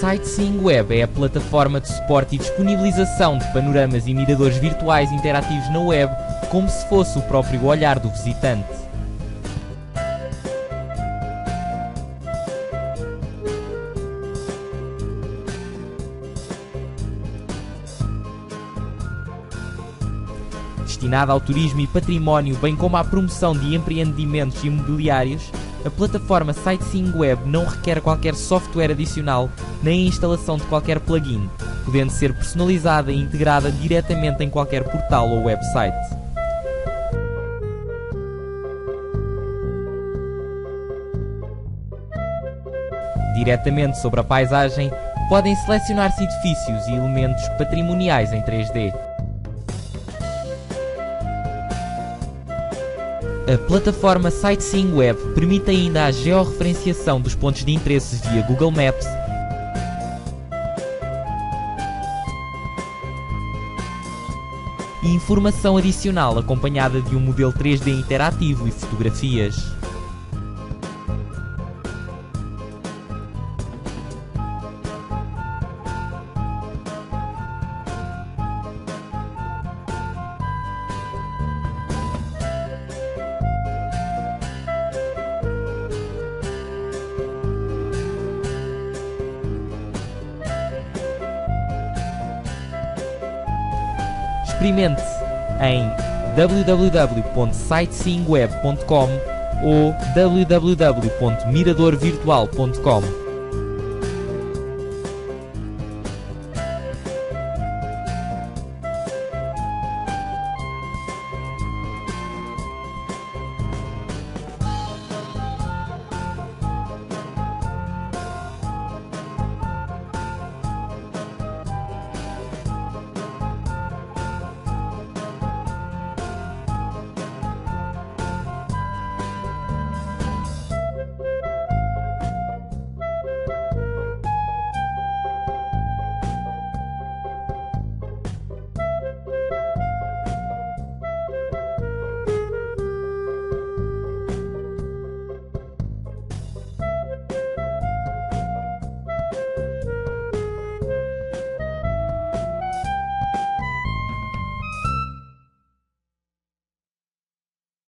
Sightseeing Web é a plataforma de suporte e disponibilização de panoramas e miradores virtuais interativos na web, como se fosse o próprio olhar do visitante. Destinada ao turismo e património, bem como à promoção de empreendimentos imobiliários, a plataforma Sightseeing Web não requer qualquer software adicional nem a instalação de qualquer plugin, podendo ser personalizada e integrada diretamente em qualquer portal ou website. Diretamente sobre a paisagem, podem selecionar-se edifícios e elementos patrimoniais em 3D. A plataforma Sightseeing Web permite ainda a georreferenciação dos pontos de interesse via Google Maps e informação adicional acompanhada de um modelo 3D interativo e fotografias. Experimente em www.sightseeingweb.com ou www.miradorvirtual.com.